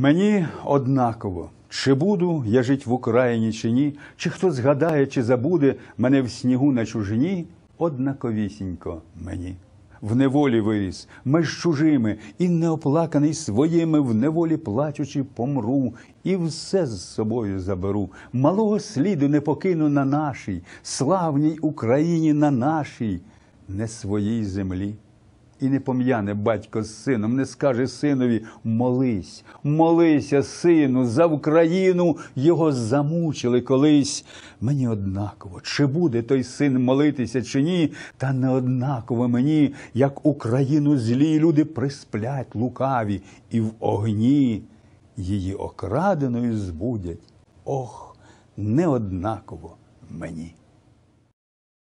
Мені однаково, чи буду я жить в Україні чи ні, чи хто згадає, чи забуде мене в снігу на чужині, однаковісінько мені. В неволі виріс, меж чужими, і неоплаканий своїми, в неволі плачучи, помру, і все з собою заберу. Малого сліду не покину на нашій, славній Україні на нашій, не своїй землі. І не пом'яне батько з сином, не скаже синові молись, молися, сину, за Україну його замучили колись. Мені однаково, чи буде той син молитися, чи ні, та не однаково мені, як Україну злі люди присплять лукаві, і в огні її окраденою збудять. Ох, не однаково мені.